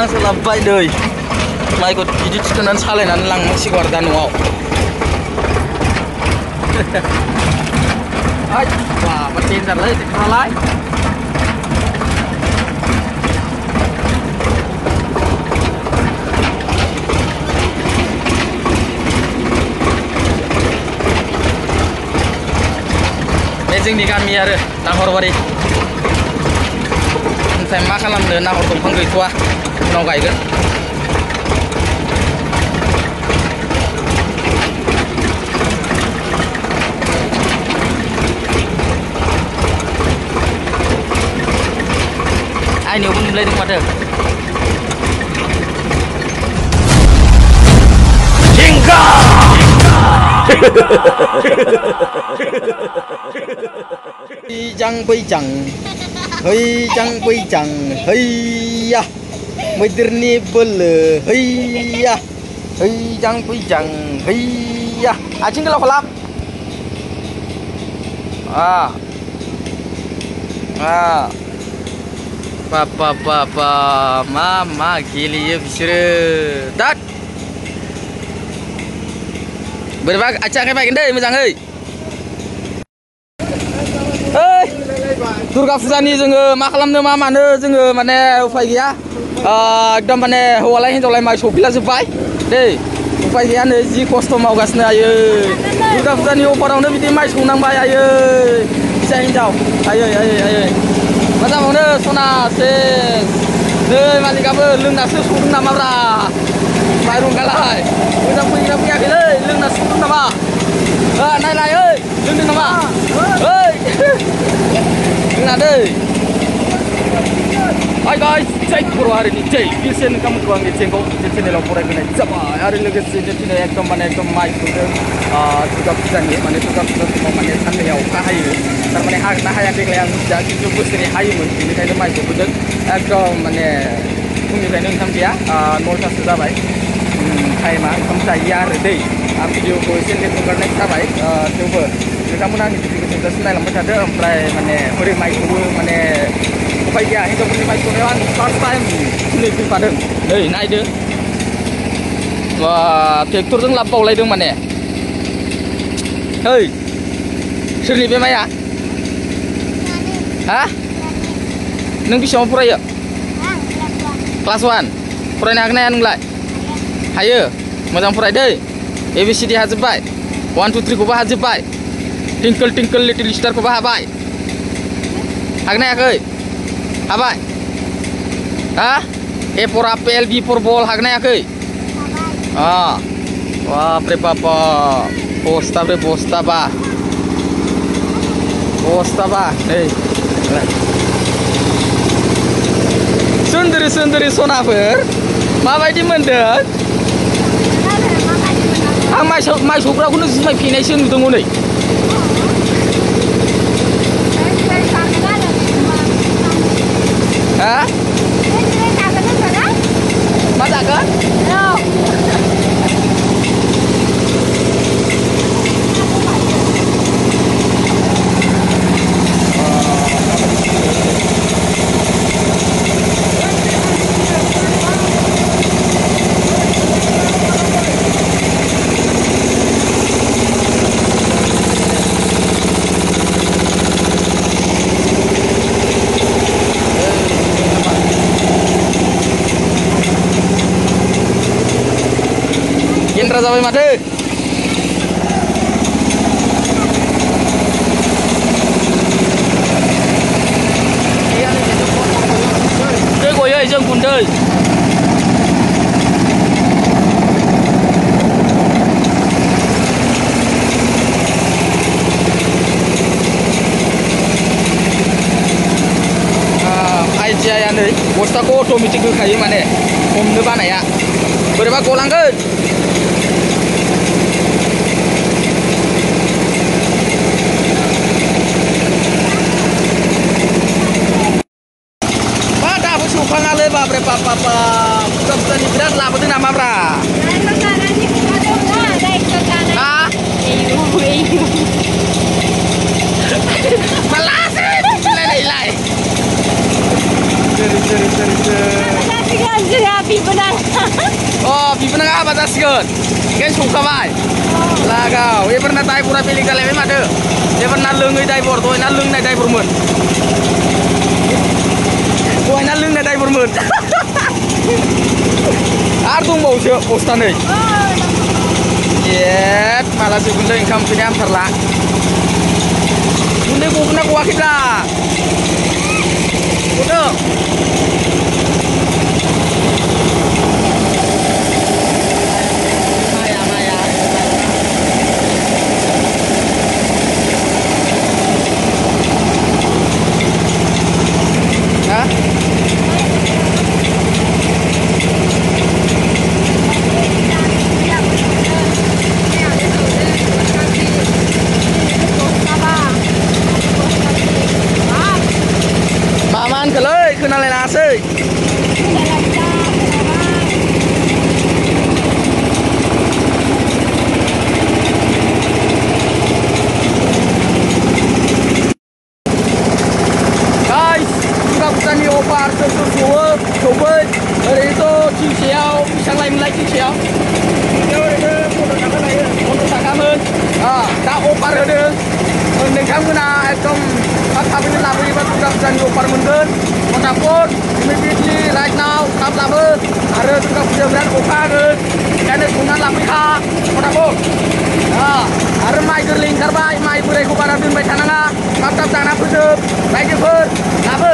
आंसो लाबोबाय दै माइखौ बिदि थिखोनानै सालायनानै लांनांसिगौ आरो दा न'आव हाय बाबा देन्जारलै ट्रेक्टरालाय बे जोंनि गामि आरो नाहरबारि ओमफ्राय मा खालामनो नाहर दंफां गैथ'वा നോക്കാം ai nếu mình lên được mặt được? Hơi chăng quay chẳng Hơi chăng quay chẳng Hơi ya उनाव गायगोन आइनियावबो नुलायदों माथो जिंगा बैजang बैजang हैजang बैजang हैया मैदेरनि बोलो हैया हैजang बैजang हैया आथिं गोलाव खालाम आ आ बा बा बा बा मा मा गेलेयो बिसोरो दाद बोरैबा आथिं आखाइ बायगोन दै मोजाङै ओइ दुर्गा फुजानि जोङो मा खालामनो मा मानो जोङो माने उफाय गैया एकदम माने हौवालाय हिन्जावलाय माइ सौफैलाजोब्बाय दै उफाय गैया नै जि खस्थ' मावगासिनो आयै दुर्गा फुजानि अफारावनो बिदि माइ सौनांबाय आयै फिसा हिन्जाव आयै आयै आयै मा जाबावनो सना सेस नै मालिकाबो लोंनासो सौदों नामाब्रा माइरंगालाय मोजां फैयोना फैयाखैलै लोंना सौदों नामा नायलाय ओइ लोंदों नामा ओइ जोंना दै Hai guys, cek pura hari ini cek. Kirsen kamu tuang di cek kok, kirsen dalam pura ini. Coba hari ini kirsen jadi nih ekdom mana ekdom mai sudah sudah bisa nih, mana sudah sudah semua mana kan ya ukah ayu. Tapi mana hak nah yang dikelayang jadi cukup sini ayu mungkin ini kayak mai sudah ekdom mana punya kayak nih kamu ya, nol tas sudah baik. Hai mah, kamu saya hari ini. Aku juga kirsen di pura ini sudah baik. Coba, kamu nanti kirsen sudah senang lama saja. Sampai mana hari mai sudah mana माने बोरै माइखौबो माने उफाय गैया हिन्जावफोरनि माइ सौनायाव आं first time दिनै फैफादों नै नायदो ट्रेक्टरजों लाबबावलायदों माने ओइ सोरनि बे माइया हा नों बेसेबां फरायो क्लास वान फरायनो हागोन ना हाया नोंलाय हायो मोजां फराय दै ए बि सि डि हाजोब्बाय वान टु थ्रिखौबो हाजोब्बाय टिंकल टिंकल लिटिल स्टारखौबो हाबाय Habai. Ha? A for apple, B for ball, hak nayakai. Ah. Wah, papa. Posta bre posta ba. Posta ba. Hey. Sundari sundari sonafer. Mabaidi mendek. Ang mai mai sokra kuno mai pinai sun dungone. गेन्द्रा जाबाय माथो दै गयो जों गुन्दै आइडियाया नै बस्थाखौ automatic होखायो माने हमनो बानाया बोरैबा गलांगोन apa apa apa bukan bukan berat lah betul nama bra Malasin! Lalay-lay! Sorry, sorry, sorry, sorry. Happy happy benar. Oh, happy benar apa tas gun? Kan suka mai. Là gạo, em vẫn tay pura pili kale với mặt đỡ. Em vẫn nát lưng người tay bột thôi, nát lưng này tay bột mượn. Ôi, nát lưng này tay bột mượn. आरो दंबावोसो बस्थानै ए माला जोबगोनलै ओंखाम ओंख्रिनि आमथारला गुन्दै गगोन ना गवाखैब्ला गदों ke le ku na le na se Hãy subscribe cho kênh Ghiền Mì Gõ Để không bỏ lỡ những video hấp dẫn cảm ơn. À, đã ốp bà rơ đưa. Nâng khám của na trong लाबोयोबा दुर्गा फुजानि अफार मोनगोन फटाफट immediately right नाव थाब लाबो आरो दुर्गा फुजायाव बिराद अखा हागोन बेखायनो संनानै लाफैखा फटाफट आरो माइ गोरलै ओंखारबाय माइ बोरायखौ बारा दोनबाय थानाङा थाब थाब दाना फोजोब रायजोफोर लाबो